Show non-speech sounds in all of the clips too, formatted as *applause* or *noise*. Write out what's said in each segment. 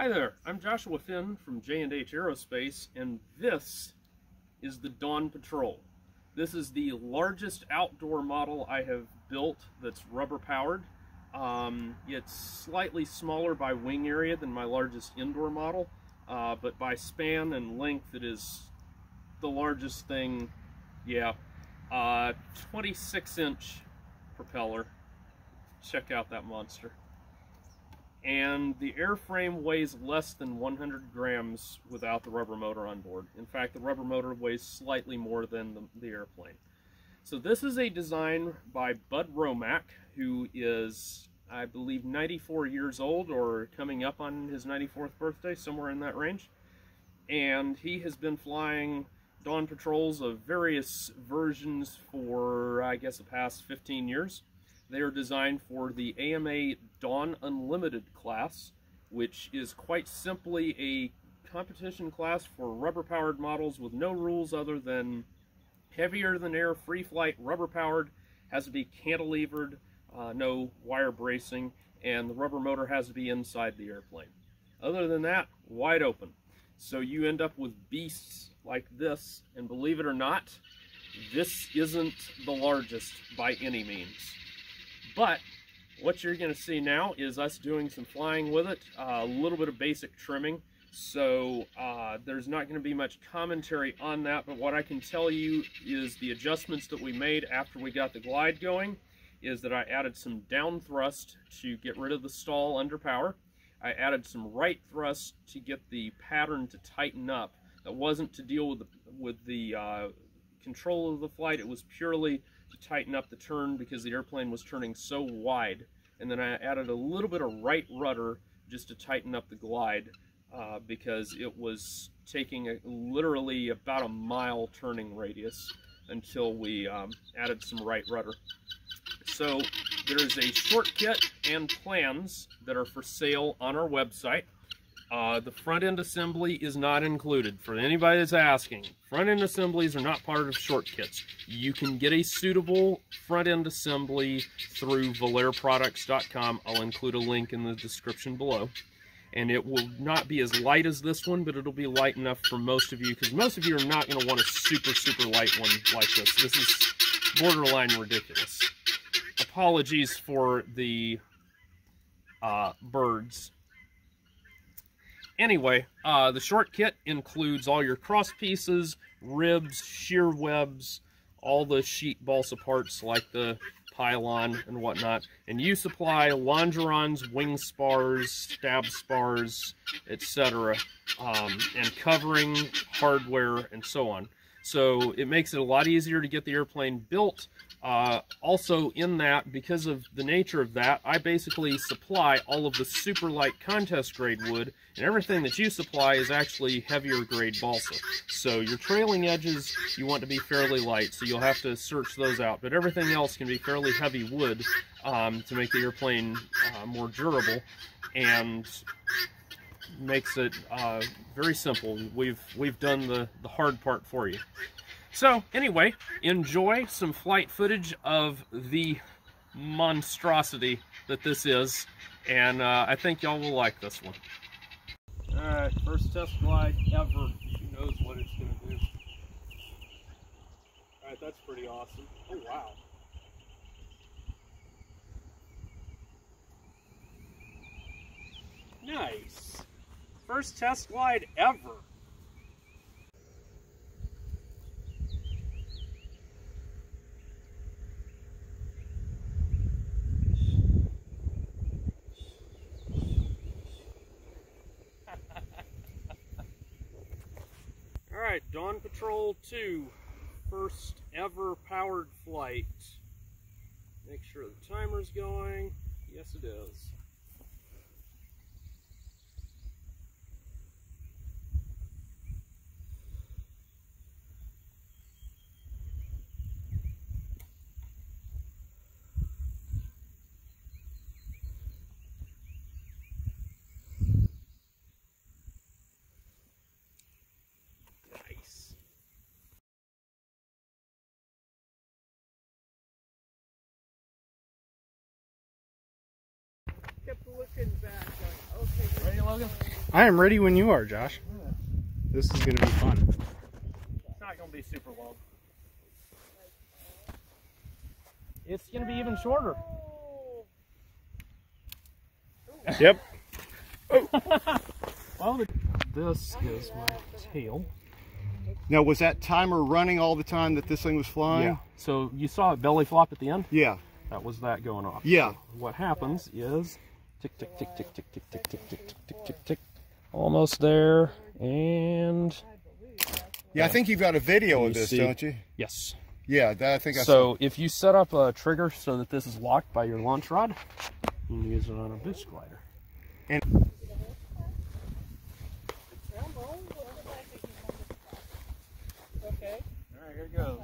Hi there, I'm Joshua Finn from J&H Aerospace, and this is the Dawn Patrol. This is the largest outdoor model I have built that's rubber powered. Um, it's slightly smaller by wing area than my largest indoor model, uh, but by span and length it is the largest thing, yeah. Uh, 26 inch propeller. Check out that monster and the airframe weighs less than 100 grams without the rubber motor on board. In fact, the rubber motor weighs slightly more than the, the airplane. So this is a design by Bud Romak, who is, I believe, 94 years old or coming up on his 94th birthday, somewhere in that range. And he has been flying Dawn Patrols of various versions for, I guess, the past 15 years. They are designed for the AMA Dawn Unlimited class, which is quite simply a competition class for rubber-powered models with no rules other than heavier than air, free flight, rubber-powered, has to be cantilevered, uh, no wire bracing, and the rubber motor has to be inside the airplane. Other than that, wide open. So you end up with beasts like this, and believe it or not, this isn't the largest by any means. But what you're going to see now is us doing some flying with it, uh, a little bit of basic trimming. So uh, there's not going to be much commentary on that, but what I can tell you is the adjustments that we made after we got the glide going is that I added some down thrust to get rid of the stall under power. I added some right thrust to get the pattern to tighten up. That wasn't to deal with the, with the uh, control of the flight, it was purely tighten up the turn because the airplane was turning so wide. And then I added a little bit of right rudder just to tighten up the glide uh, because it was taking a, literally about a mile turning radius until we um, added some right rudder. So there's a short kit and plans that are for sale on our website. Uh, the front end assembly is not included. For anybody that's asking, front end assemblies are not part of short kits. You can get a suitable front end assembly through VolairProducts.com. I'll include a link in the description below. And it will not be as light as this one, but it'll be light enough for most of you, because most of you are not going to want a super, super light one like this. This is borderline ridiculous. Apologies for the uh, birds Anyway, uh, the short kit includes all your cross pieces, ribs, shear webs, all the sheet balsa parts like the pylon and whatnot. And you supply longerons, wing spars, stab spars, etc. Um, and covering, hardware, and so on. So it makes it a lot easier to get the airplane built uh, also in that, because of the nature of that, I basically supply all of the super light contest grade wood, and everything that you supply is actually heavier grade balsa. So your trailing edges, you want to be fairly light, so you'll have to search those out. But everything else can be fairly heavy wood um, to make the airplane uh, more durable, and makes it uh, very simple. We've we've done the, the hard part for you. So anyway, enjoy some flight footage of the monstrosity that this is, and uh, I think y'all will like this one. Alright, first test glide ever. Who knows what it's going to do. Alright, that's pretty awesome. Oh, wow. Nice. First test glide ever. Alright, Dawn Patrol 2, first ever powered flight. Make sure the timer's going. Yes, it is. Looking back like, okay. Logan? I am ready when you are, Josh. This is going to be fun. It's not going to be super long. It's going to be even shorter. Yep. *laughs* Well, this is my tail. Now, was that timer running all the time that this thing was flying? Yeah. So you saw it belly flop at the end? Yeah. That was that going off. Yeah. What happens is tick, tick, tick, tick, tick, tick, tick, tick, tick, tick, tick, tick, tick. Almost there. And Yeah, I think you've got a video of this, see- don't you? yes. Yeah, that, I think I So if you set up a trigger so that this is locked by your launch rod, you can use it on a boost glider. And- Okay. All right, here it goes.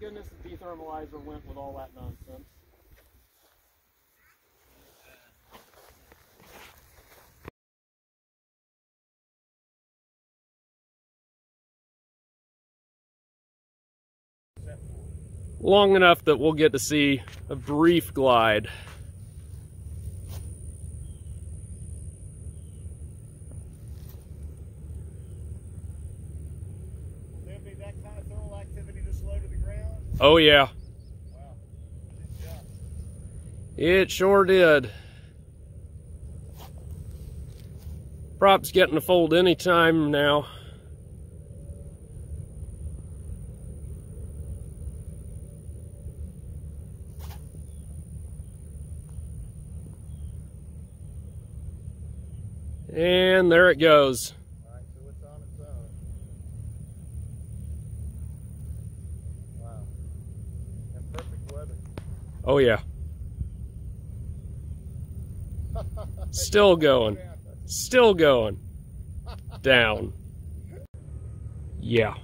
Goodness the dethermalizer went with all that nonsense. Long enough that we'll get to see a brief glide. There be that kind of thermal activity this low to the ground? Oh yeah, it sure did. Prop's getting to fold anytime now. And there it goes. All right, so it's on its own. Wow. And perfect weather. Oh yeah. Still going. Still going. Down. Yeah.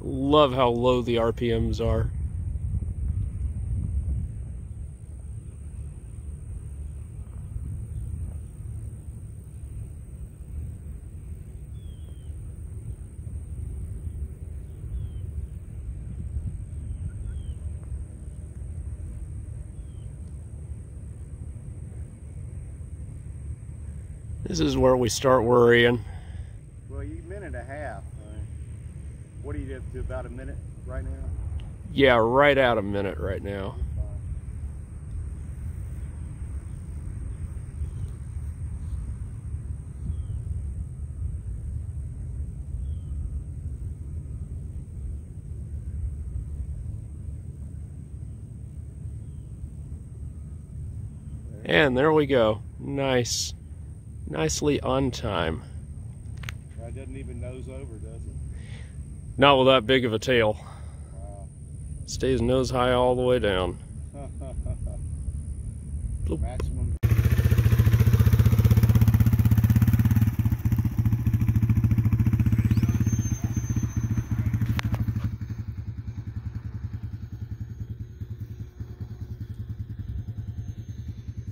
Love how low the RPMs are. This is where we start worrying. Well, you minute and a half. uh, What do you do? About a minute right now? Yeah, right out a minute right now. And there we go. Nice. Nicely on time. That doesn't even nose over, does it? Not with that big of a tail. Wow. Stays nose high all the way down. *laughs* Maximum.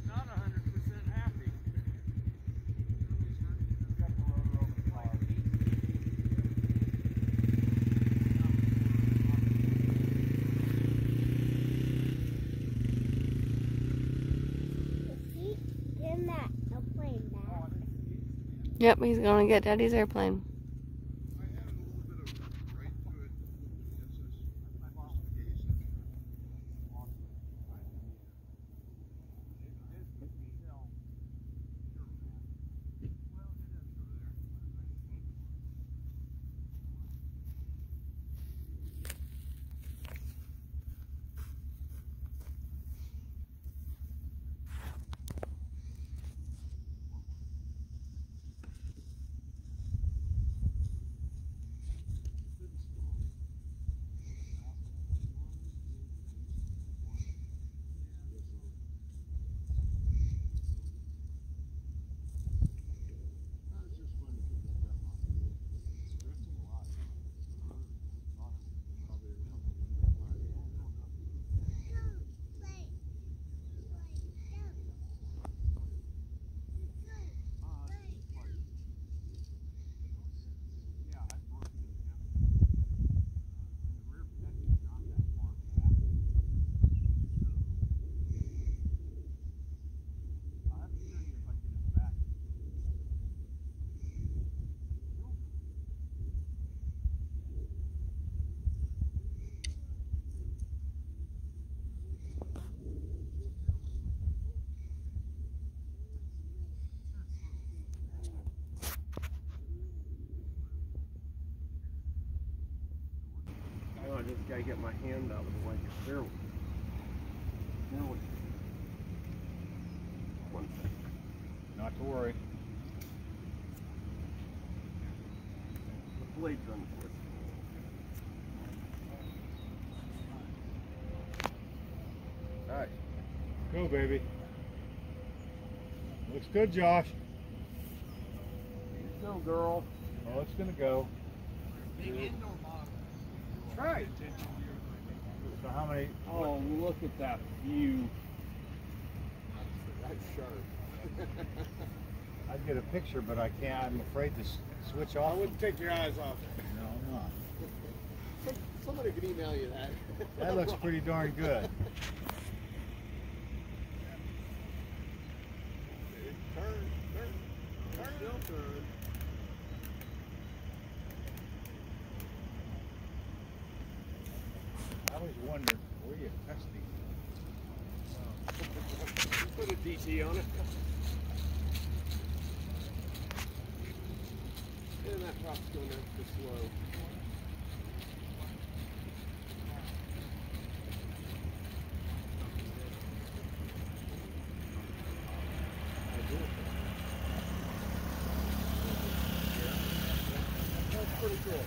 Not 100% happy. Is he getting that airplane back? Yep, he's gonna get Daddy's airplane. I just gotta get my hand out of the way. There we There we One second. Not to worry. The blade's untwisted. All right. Go, baby. Looks good, Josh. Go, girl. Oh, it's gonna go. Right. So how many? Oh, look at that view. That's sharp. I'd get a picture, but I can't. I'm afraid to switch off. I wouldn't take your eyes off. it. No, I'm not. Somebody could email you that. That looks pretty darn good. Turn, turn, turn. Still turn. Always wondered where you test these. Put a DT on it. And that top's going extra slow. That's pretty cool.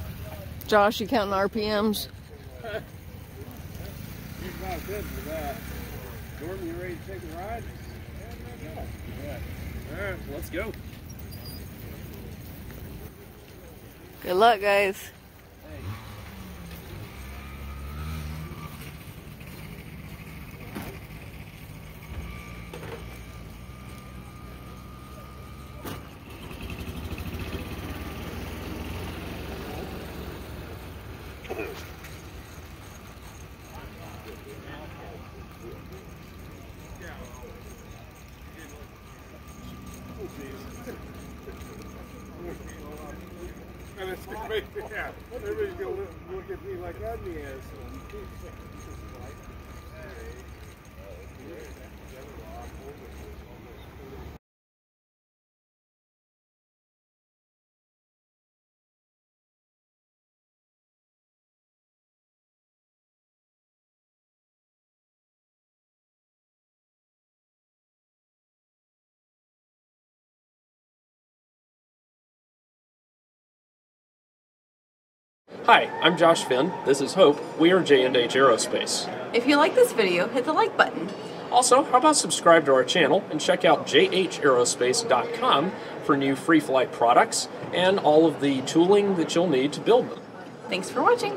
Josh, you counting RPMs? Good for that. Norman, you ready to take a ride? Yeah. All right, let's go. Good luck, guys. And it's gonna make, me, *laughs* yeah, everybody's gonna look, look at me like I'm the asshole. Hi, I'm Josh Finn. This is Hope. We are J&H Aerospace. If you like this video, hit the like button. Also, how about subscribe to our channel and check out jhaerospace.com for new free flight products and all of the tooling that you'll need to build them. Thanks for watching.